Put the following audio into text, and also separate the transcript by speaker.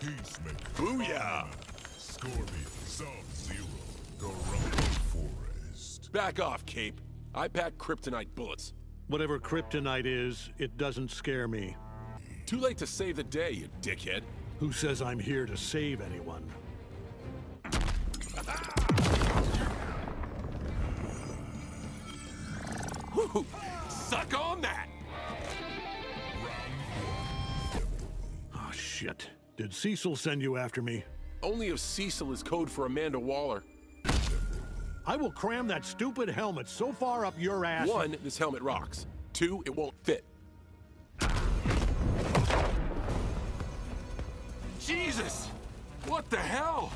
Speaker 1: Peacemaker.
Speaker 2: Booyah!
Speaker 1: Scorpion. Sub-Zero. Garumpo Forest.
Speaker 2: Back off, Cape. I pack kryptonite bullets.
Speaker 3: Whatever kryptonite is, it doesn't scare me.
Speaker 2: Too late to save the day, you dickhead.
Speaker 3: Who says I'm here to save anyone?
Speaker 2: Woo! Suck on that!
Speaker 3: Oh, shit. Did Cecil send you after me?
Speaker 2: Only if Cecil is code for Amanda Waller.
Speaker 3: I will cram that stupid helmet so far up your ass.
Speaker 2: One, this helmet rocks. Two, it won't fit. Jesus! What the hell?